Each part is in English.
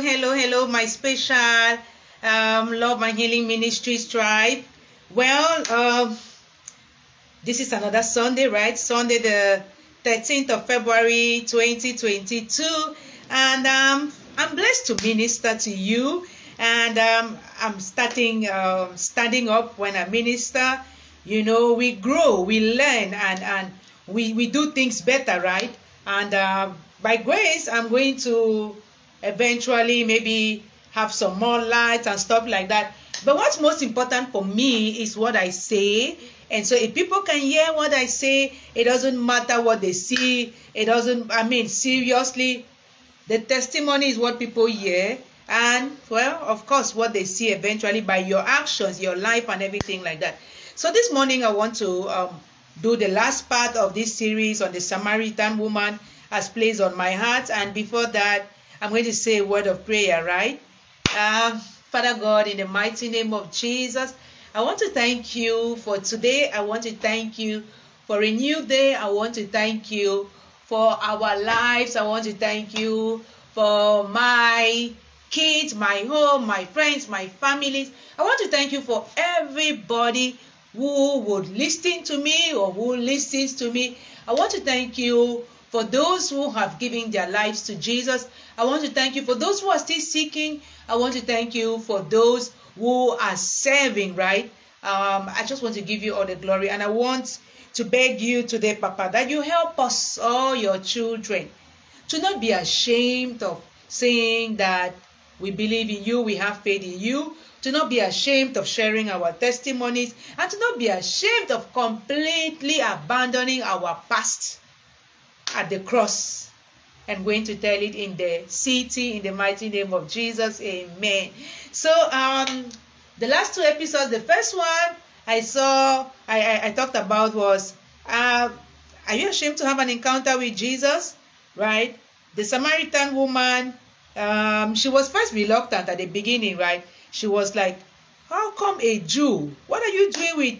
Hello, hello, my special um, Love and Healing Ministries tribe. Well, um, this is another Sunday, right? Sunday, the 13th of February 2022. And um, I'm blessed to minister to you. And um, I'm starting, um, standing up when I minister. You know, we grow, we learn, and, and we, we do things better, right? And uh, by grace, I'm going to eventually maybe have some more lights and stuff like that. But what's most important for me is what I say. And so if people can hear what I say, it doesn't matter what they see. It doesn't, I mean, seriously, the testimony is what people hear. And, well, of course, what they see eventually by your actions, your life, and everything like that. So this morning, I want to um, do the last part of this series on the Samaritan woman as placed on my heart. And before that, I'm going to say a word of prayer, right? Uh, Father God, in the mighty name of Jesus, I want to thank you for today. I want to thank you for a new day. I want to thank you for our lives. I want to thank you for my kids, my home, my friends, my families. I want to thank you for everybody who would listen to me or who listens to me. I want to thank you for those who have given their lives to Jesus. I want to thank you for those who are still seeking. I want to thank you for those who are serving, right? Um, I just want to give you all the glory. And I want to beg you today, Papa, that you help us, all your children, to not be ashamed of saying that we believe in you, we have faith in you, to not be ashamed of sharing our testimonies, and to not be ashamed of completely abandoning our past at the cross and going to tell it in the city in the mighty name of Jesus. Amen. So um the last two episodes, the first one I saw I, I, I talked about was uh, are you ashamed to have an encounter with Jesus? Right? The Samaritan woman, um, she was first reluctant at the beginning, right? She was like, How come a Jew? What are you doing with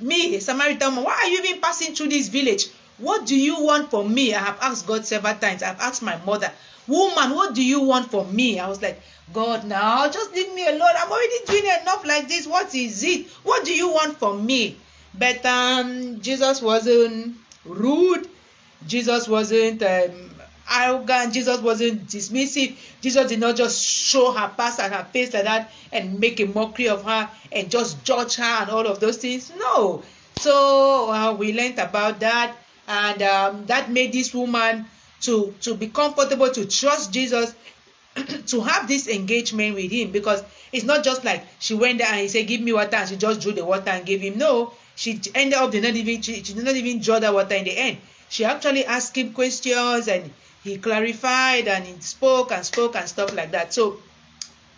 me, a Samaritan woman? Why are you even passing through this village? What do you want for me? I have asked God several times. I've asked my mother, Woman, what do you want for me? I was like, God, now just leave me alone. I'm already doing enough like this. What is it? What do you want for me? But um, Jesus wasn't rude. Jesus wasn't um, arrogant. Jesus wasn't dismissive. Jesus did not just show her past and her face like that and make a mockery of her and just judge her and all of those things. No. So uh, we learned about that, and um, that made this woman to to be comfortable to trust Jesus. to have this engagement with him because it's not just like she went there and he said give me water and she just drew the water and gave him no she ended up did not even she, she did not even draw that water in the end she actually asked him questions and he clarified and he spoke and spoke and stuff like that. So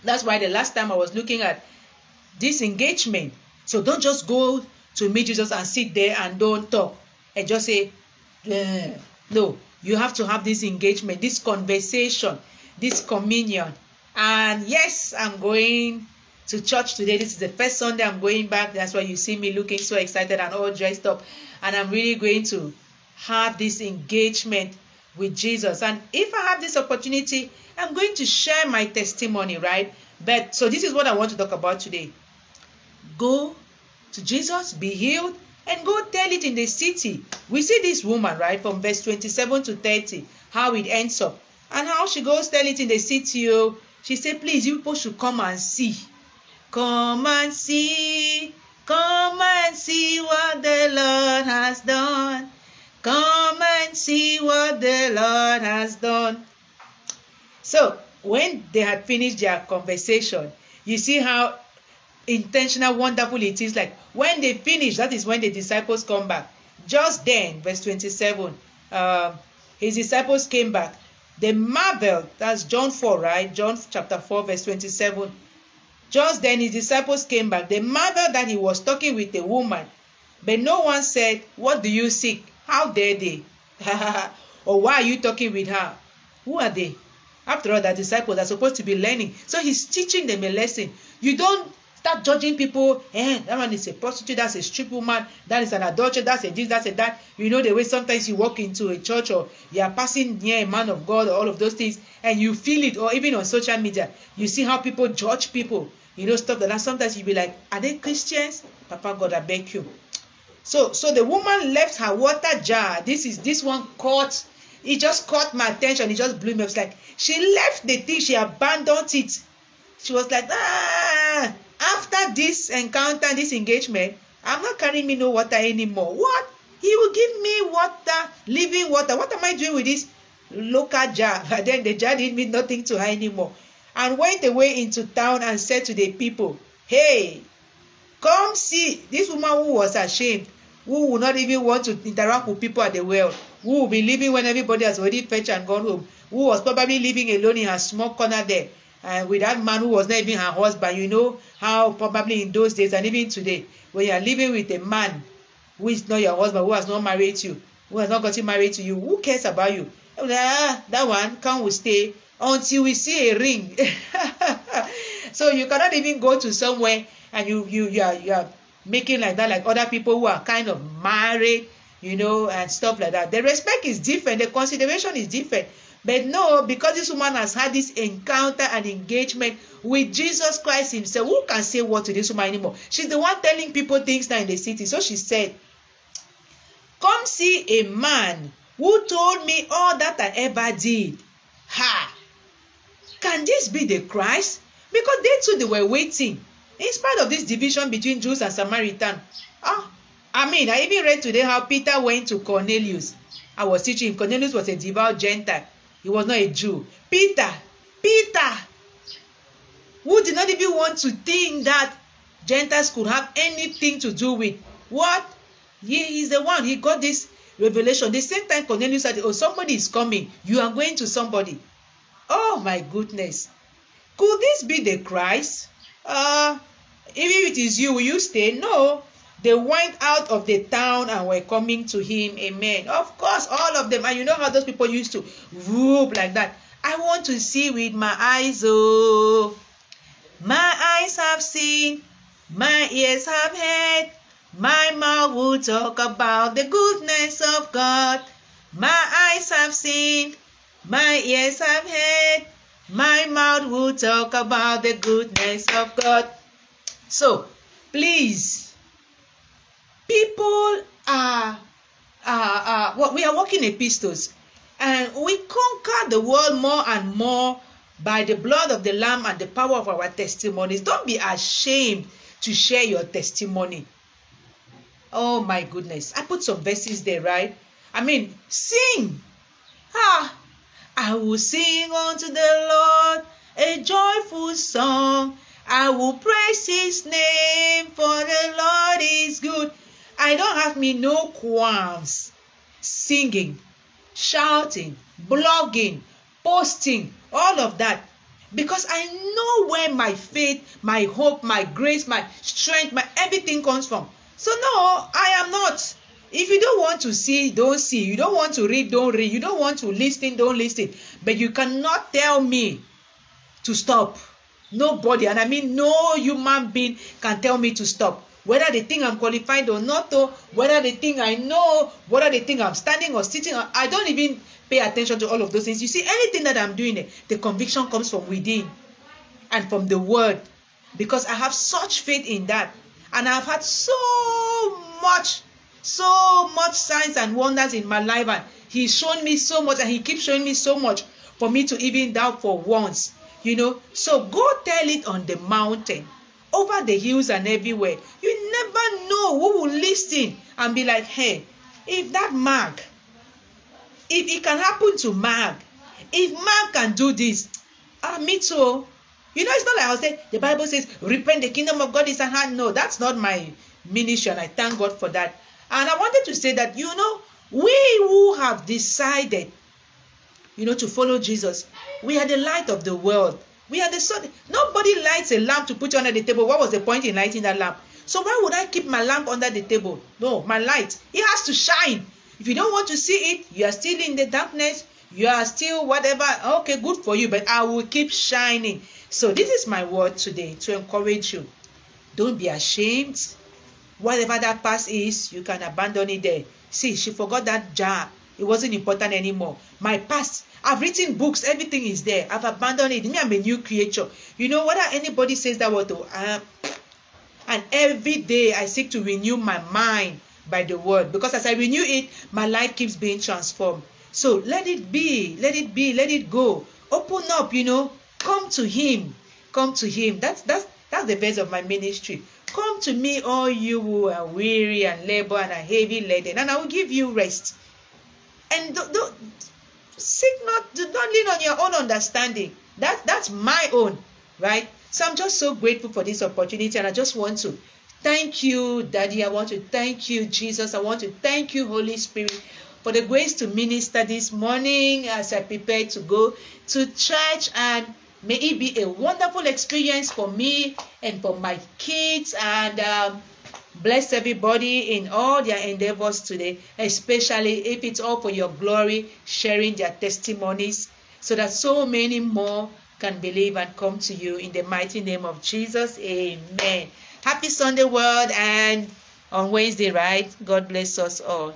that's why the last time I was looking at this engagement. So don't just go to meet Jesus and sit there and don't talk and just say, eh. no, you have to have this engagement, this conversation, this communion. And yes, I'm going to church today. This is the first Sunday I'm going back. That's why you see me looking so excited and all dressed up. And I'm really going to have this engagement with Jesus. And if I have this opportunity, I'm going to share my testimony, right? But so this is what I want to talk about today. Go to Jesus, be healed, and go tell it in the city. We see this woman, right, from verse 27 to 30, how it ends up. And how she goes tell it in the city. Oh, she said, please, you people should come and see. Come and see. Come and see what the Lord has done. Come and see what the Lord has done. So, when they had finished their conversation, you see how intentional, wonderful it is. Like when they finish, that is when the disciples come back. Just then, verse 27, uh, his disciples came back. They marveled. That's John 4, right? John chapter 4, verse 27. Just then, his disciples came back. They marveled that he was talking with a woman. But no one said, What do you seek? How dare they? or why are you talking with her? Who are they? After all, the disciples are supposed to be learning. So he's teaching them a lesson. You don't start judging people eh that one is a prostitute that's a strip woman that is an adulterer that's a this that's a that. You know the way sometimes you walk into a church or you are passing near a man of god or all of those things and you feel it or even on social media you see how people judge people. You know stuff like that. Sometimes you be like are they christians? Papa god abeg you. So so the woman left her water jar. This is this one caught it just caught my attention. It just blew me. Up it's like she left the thing. She abandoned it. She was like ah after this encounter this engagement i'm not carrying me no water anymore. What? He will give me water living water. What am i doing with this local jar? And then the jar didn't mean nothing to her anymore. And went away into town and said to the people hey come see. This woman who was ashamed who would not even want to interact with people at the well who will be leaving when everybody has already fetched and gone home who was probably living alone in her small corner there uh, with that man who was not even her husband you know how probably in those days and even today when you are living with a man who is not your husband who has not married you who has not gotten married to you who cares about you? Like, ah that one come we stay until we see a ring. So you cannot even go to somewhere and you you you are you are making like that like other people who are kind of married you know and stuff like that. The respect is different. The consideration is different. But no because this woman has had this encounter and engagement with jesus christ himself who can say what to this woman anymore? She's the one telling people things now in the city. So she said come see a man who told me all that i ever did. Ha! Can this be the christ? Because they too they were waiting. In spite of this division between jews and samaritan ah i mean i even read today how peter went to cornelius? I was teaching. Cornelius was a devout gentile. He was not a jew. Peter peter! Who did not even want to think that gentiles could have anything to do with what? He is the one. He got this revelation. The same time cornelius said oh somebody is coming. You are going to somebody. Oh my goodness. Could this be the christ? Uh if it is you will you stay? No they went out of the town and were coming to him amen. Of course all of them and you know how those people used to whoop like that. I want to see with my eyes oh. My eyes have seen my ears have heard my mouth will talk about the goodness of god. My eyes have seen my ears have heard my mouth will talk about the goodness of god. So please people are are are well, we are walking epistles. And we conquer the world more and more by the blood of the lamb and the power of our testimonies. Don't be ashamed to share your testimony. Oh my goodness. I put some verses there right? I mean sing. Ah i will sing unto the lord a joyful song. I will praise his name for the lord is good I don't have me no qualms singing, shouting, blogging, posting, all of that. Because I know where my faith, my hope, my grace, my strength, my everything comes from. So no, I am not. If you don't want to see, don't see. You don't want to read, don't read. You don't want to listen, don't listen. But you cannot tell me to stop. Nobody, and I mean no human being can tell me to stop whether they think I'm qualified or not, or whether they think I know, whether they think I'm standing or sitting. I don't even pay attention to all of those things. You see, anything that I'm doing, eh, the conviction comes from within and from the word because I have such faith in that. And I've had so much, so much signs and wonders in my life. And He's shown me so much, and He keeps showing me so much for me to even doubt for once. You know, so go tell it on the mountain over the hills and everywhere. You never know who will listen and be like, hey, if that Mark, if it can happen to Mark, if Mark can do this, ah, me too. You know, it's not like I'll say, the Bible says, repent, the kingdom of God is at hand. No, that's not my ministry, and I thank God for that. And I wanted to say that, you know, we who have decided, you know, to follow Jesus, we are the light of the world. We are the sun. Nobody lights a lamp to put under the table. What was the point in lighting that lamp? So why would I keep my lamp under the table? No, my light. It has to shine. If you don't want to see it, you are still in the darkness. You are still whatever. Okay, good for you, but I will keep shining. So this is my word today to encourage you. Don't be ashamed. Whatever that past is, you can abandon it there. See, she forgot that jar. It wasn't important anymore. My past, I've written books, everything is there. I've abandoned it. Me, I'm a new creature. You know, whether anybody says that word, um, and every day I seek to renew my mind by the word because as I renew it, my life keeps being transformed. So let it be, let it be, let it go. Open up, you know, come to Him, come to Him. That's that's that's the base of my ministry. Come to me, all you who are weary and labor and are heavy laden, and I will give you rest. And don't, don't seek not, do not lean on your own understanding. That that's my own, right? So I'm just so grateful for this opportunity, and I just want to thank you, Daddy. I want to thank you, Jesus. I want to thank you, Holy Spirit, for the grace to minister this morning as I prepare to go to church and may it be a wonderful experience for me and for my kids and um, bless everybody in all their endeavors today especially if it's all for your glory sharing their testimonies so that so many more can believe and come to you. In the mighty name of jesus amen. Happy sunday world and on wednesday right? God bless us all